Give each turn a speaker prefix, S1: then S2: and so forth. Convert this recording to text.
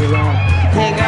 S1: you alone. Hey guys.